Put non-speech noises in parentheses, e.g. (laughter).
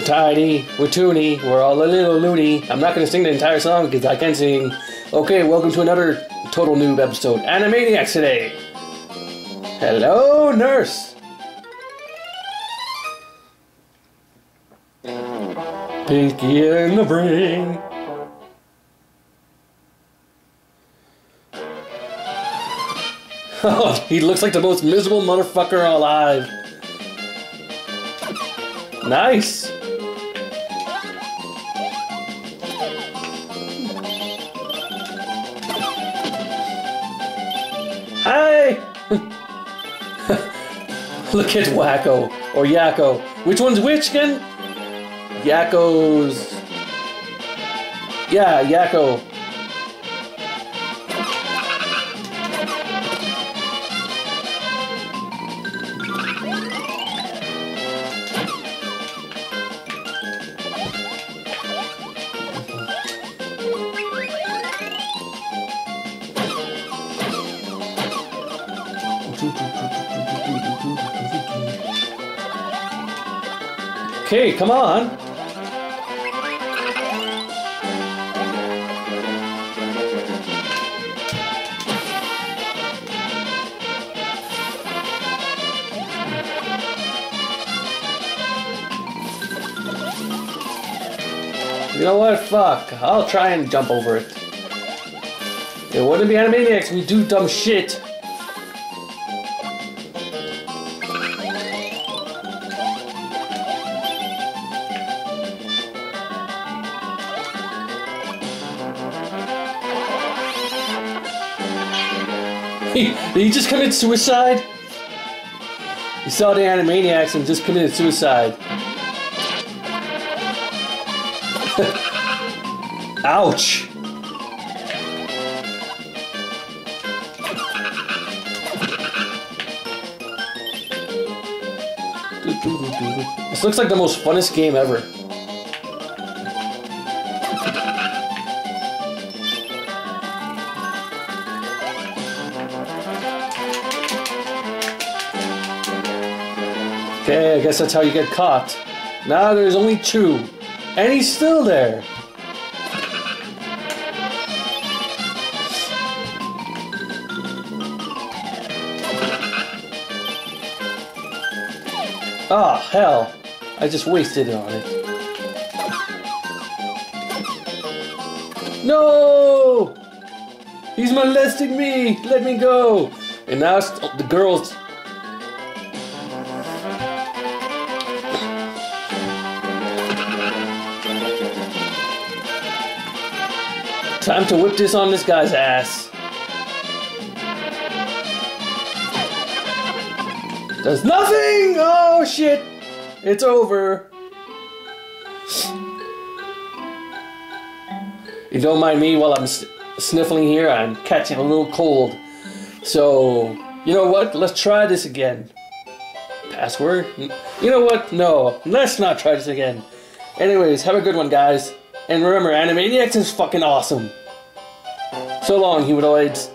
We're tiny, we're toony, we're all a little loony. I'm not gonna sing the entire song because I can't sing. Okay, welcome to another Total Newb episode. Animaniacs today. Hello, nurse. Pinky and the Brain. (laughs) Oh, he looks like the most miserable motherfucker alive. Nice. (laughs) Look at Wakko or Yakko. Which one's which again? Yakko's. Yeah, Yakko. Okay, come on. You know what? Fuck. I'll try and jump over it. It wouldn't be Animaniacs. We do dumb shit. He, he just commit suicide? He saw the Animaniacs and just committed suicide. (laughs) Ouch! This looks like the most funnest game ever. Okay, I guess that's how you get caught. Now there's only two. And he's still there. Ah, oh, hell. I just wasted it on it. No! He's molesting me! Let me go! And now the girls Time to whip this on this guy's ass. Does nothing! Oh shit! It's over. You don't mind me while I'm sniffling here, I'm catching a little cold. So, you know what? Let's try this again. Password? You know what? No, let's not try this again. Anyways, have a good one, guys. And remember, Animaniacs is fucking awesome. So long, humanoids.